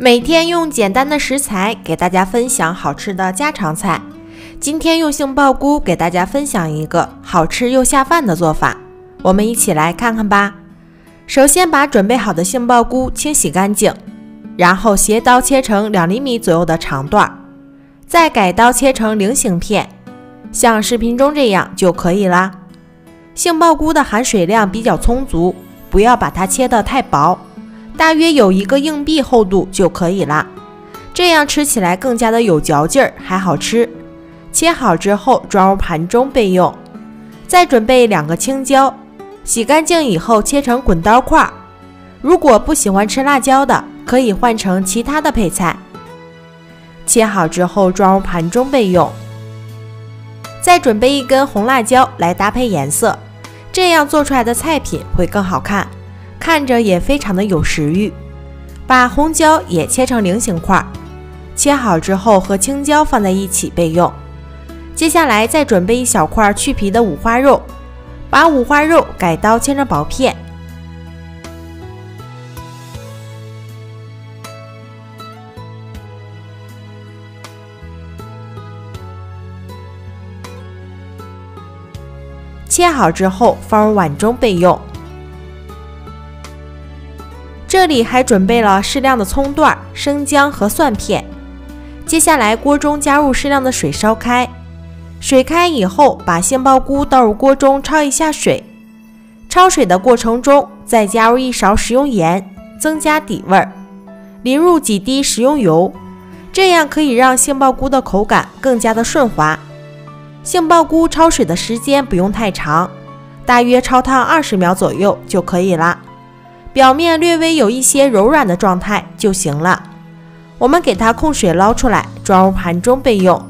每天用简单的食材给大家分享好吃的家常菜。今天用杏鲍菇给大家分享一个好吃又下饭的做法，我们一起来看看吧。首先把准备好的杏鲍菇清洗干净，然后斜刀切成两厘米左右的长段，再改刀切成菱形片，像视频中这样就可以啦。杏鲍菇的含水量比较充足，不要把它切得太薄。大约有一个硬币厚度就可以了，这样吃起来更加的有嚼劲儿，还好吃。切好之后装入盘中备用。再准备两个青椒，洗干净以后切成滚刀块。如果不喜欢吃辣椒的，可以换成其他的配菜。切好之后装入盘中备用。再准备一根红辣椒来搭配颜色，这样做出来的菜品会更好看。看着也非常的有食欲，把红椒也切成菱形块，切好之后和青椒放在一起备用。接下来再准备一小块去皮的五花肉，把五花肉改刀切成薄片。切好之后放入碗中备用。这里还准备了适量的葱段、生姜和蒜片。接下来，锅中加入适量的水烧开，水开以后，把杏鲍菇倒入锅中焯一下水。焯水的过程中，再加入一勺食用盐，增加底味儿。淋入几滴食用油，这样可以让杏鲍菇的口感更加的顺滑。杏鲍菇焯水的时间不用太长，大约焯烫二十秒左右就可以了。表面略微有一些柔软的状态就行了。我们给它控水捞出来，装入盘中备用。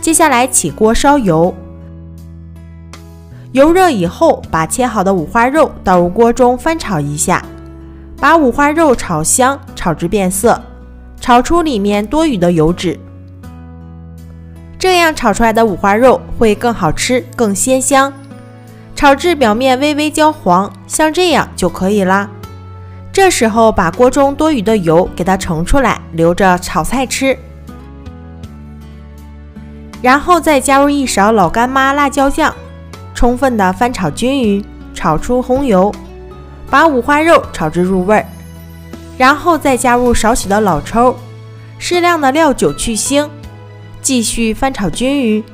接下来起锅烧油，油热以后，把切好的五花肉倒入锅中翻炒一下，把五花肉炒香，炒至变色，炒出里面多余的油脂。这样炒出来的五花肉会更好吃、更鲜香。炒至表面微微焦黄，像这样就可以啦。这时候把锅中多余的油给它盛出来，留着炒菜吃。然后再加入一勺老干妈辣椒酱，充分的翻炒均匀，炒出红油，把五花肉炒至入味儿。然后再加入少许的老抽，适量的料酒去腥。继续翻炒均匀，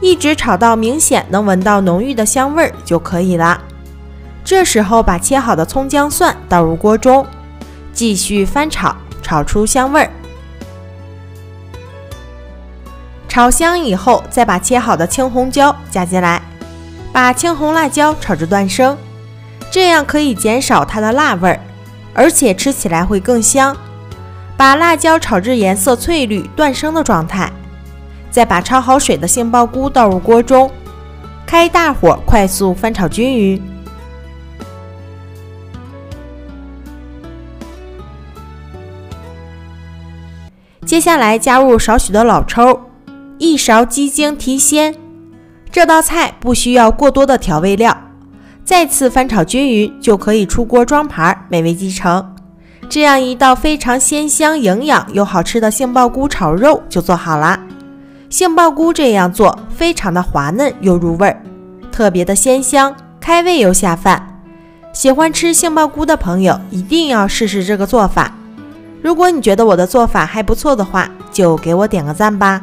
一直炒到明显能闻到浓郁的香味儿就可以了。这时候把切好的葱姜蒜倒入锅中，继续翻炒，炒出香味儿。炒香以后，再把切好的青红椒加进来，把青红辣椒炒至断生，这样可以减少它的辣味儿，而且吃起来会更香。把辣椒炒至颜色翠绿断生的状态。再把焯好水的杏鲍菇倒入锅中，开大火快速翻炒均匀。接下来加入少许的老抽，一勺鸡精提鲜。这道菜不需要过多的调味料，再次翻炒均匀就可以出锅装盘，美味即成。这样一道非常鲜香、营养又好吃的杏鲍菇炒肉就做好了。杏鲍菇这样做非常的滑嫩又入味儿，特别的鲜香，开胃又下饭。喜欢吃杏鲍菇的朋友一定要试试这个做法。如果你觉得我的做法还不错的话，就给我点个赞吧。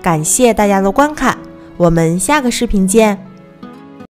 感谢大家的观看，我们下个视频见。